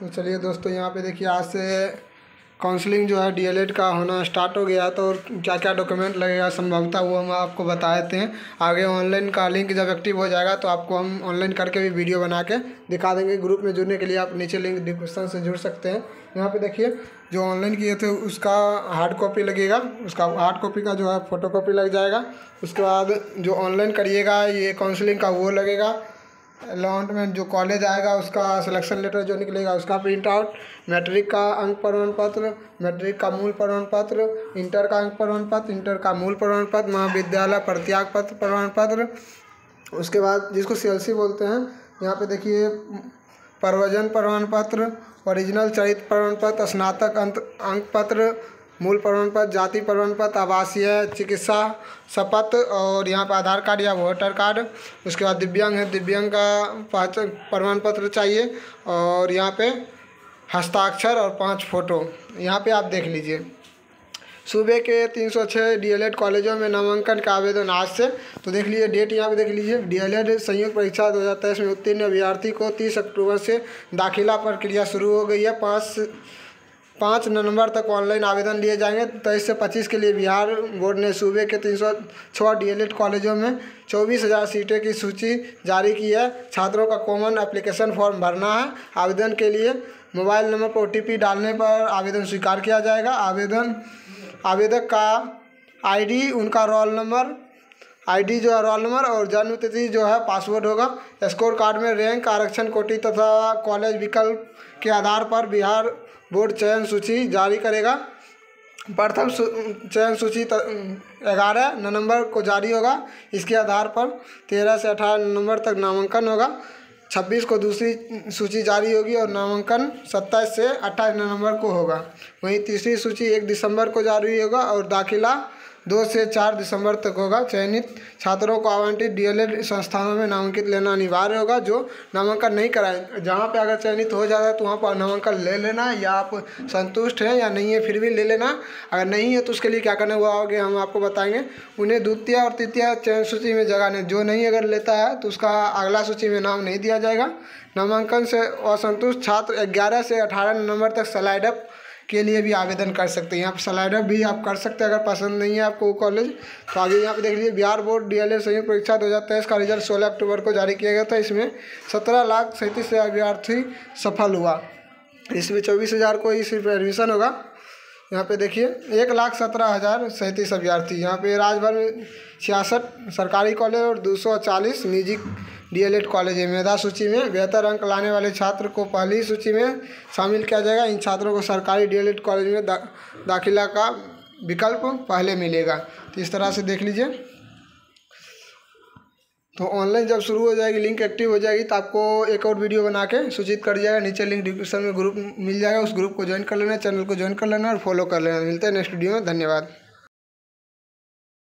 तो चलिए दोस्तों, यहाँ पे देखिए आज से काउंसलिंग जो है डीएलएड का होना स्टार्ट हो गया तो क्या क्या डॉक्यूमेंट लगेगा, संभवतः वो हम आपको बता देते हैं। आगे ऑनलाइन का लिंक जब एक्टिव हो जाएगा तो आपको हम ऑनलाइन करके भी वीडियो बना के दिखा देंगे। ग्रुप में जुड़ने के लिए आप नीचे लिंक डिस्क्रिप्शन से जुड़ सकते हैं। यहाँ पे देखिए, जो ऑनलाइन किए थे, उसका हार्ड कॉपी लगेगा, उसका हार्ड कॉपी का जो है फ़ोटो लग जाएगा। उसके बाद जो ऑनलाइन करिएगा, ये काउंसलिंग का वो लगेगा। अलॉटमेंट जो कॉलेज आएगा, उसका सिलेक्शन लेटर जो निकलेगा, उसका प्रिंट आउट मैट्रिक का अंक प्रमाण पत्र मैट्रिक का मूल प्रमाण पत्र इंटर का अंक प्रमाण पत्र इंटर का मूल प्रमाण पत्र महाविद्यालय प्रत्याग पत्र प्रमाण पत्र उसके बाद जिसको सीएलसी बोलते हैं, यहाँ पे देखिए, प्रवजन प्रमाण पत्र ओरिजिनल चरित्र प्रमाण पत्र स्नातक अंत अंक पत्र मूल प्रमाण पत्र जाति प्रमाण पत्र आवासीय चिकित्सा शपथ और यहाँ पर आधार कार्ड या वोटर कार्ड। उसके बाद दिव्यांग है, दिव्यांग का प्रमाण पत्र चाहिए और यहाँ पे हस्ताक्षर और पाँच फ़ोटो। यहाँ पे आप देख लीजिए। सूबे के तीन सौ 306 डीएलएड कॉलेजों में नामांकन का आवेदन आज से। तो देख लीजिए, डेट यहाँ पे देख लीजिए। डी डीएलएड संयुक्त परीक्षा दो में उत्तीर्ण अभ्यर्थी को 30 अक्टूबर से दाखिला प्रक्रिया शुरू हो गई है। पाँच पाँच नवंबर तक ऑनलाइन आवेदन लिए जाएँगे। तेईस से पच्चीस के लिए बिहार बोर्ड ने सूबे के तीन सौ छः डी कॉलेजों में चौबीस हज़ार सीटें की सूची जारी की है। छात्रों का कॉमन एप्लीकेशन फॉर्म भरना है। आवेदन के लिए मोबाइल नंबर पर ओटीपी डालने पर आवेदन स्वीकार किया जाएगा। आवेदन, आवेदक का आईडी, उनका रोल नंबर, आईडी जो है रोल नंबर और जन्म तिथि जो है पासवर्ड होगा। स्कोर कार्ड में रैंक, आरक्षण कोटि तथा कॉलेज विकल्प के आधार पर बिहार बोर्ड चयन सूची जारी करेगा। प्रथम चयन सूची ग्यारह नवंबर को जारी होगा। इसके आधार पर तेरह से अठारह नवंबर तक नामांकन होगा। छब्बीस को दूसरी सूची जारी होगी और नामांकन सत्ताईस से अट्ठाईस नवंबर को होगा। वहीं तीसरी सूची एक दिसंबर को जारी होगा और दाखिला दो से चार दिसंबर तक होगा। चयनित छात्रों को आवंटित डीएलएड संस्थानों में नामांकित लेना अनिवार्य होगा, जो नामांकन नहीं कराए। जहाँ पे अगर चयनित हो जाता है तो वहाँ पर नामांकन ले लेना, या आप संतुष्ट हैं या नहीं है, फिर भी ले लेना। अगर नहीं है तो उसके लिए क्या करना हुआ, आगे हम आपको बताएँगे। उन्हें द्वितीय और तृतीय चयन सूची में जगह जो नहीं अगर लेता है तो उसका अगला सूची में नाम नहीं दिया जाएगा। नामांकन से असंतुष्ट छात्र ग्यारह से अठारह नवंबर तक स्लाइडअप के लिए भी आवेदन कर सकते हैं। यहाँ पर स्लाइडर भी आप कर सकते हैं, अगर पसंद नहीं है आपको वो कॉलेज तो आगे यहाँ पे देख लीजिए, बिहार बोर्ड डी एल संयुक्त परीक्षा दो हज़ार तेईस का रिज़ल्ट सोलह अक्टूबर को जारी किया गया था। इसमें सत्रह लाख सैंतीस हज़ार अभ्यर्थी सफल हुआ। इसमें चौबीस हज़ार को ही सिर्फ़ एडमिशन होगा। यहाँ पे देखिए, एक लाख सत्रह हज़ार सैंतीस अभ्यर्थी। यहाँ पे राज्यभर में छियासठ सरकारी कॉलेज और दो सौ चालीस निजी डीएलएड कॉलेज है मेधा सूची में बेहतर अंक लाने वाले छात्र को पहली सूची में शामिल किया जाएगा। इन छात्रों को सरकारी डीएलएड कॉलेज में दा, दाखिला का विकल्प पहले मिलेगा। तो इस तरह से देख लीजिए। तो ऑनलाइन जब शुरू हो जाएगी लिंक एक्टिव हो जाएगी तो आपको एक और वीडियो बना के सूचित कर जाएगा। नीचे लिंक डिस्क्रिप्शन में ग्रुप मिल जाएगा। उस ग्रुप को ज्वाइन कर लेना चैनल को ज्वाइन कर लेना और फॉलो कर लेना। मिलते हैं नेक्स्ट वीडियो में। धन्यवाद।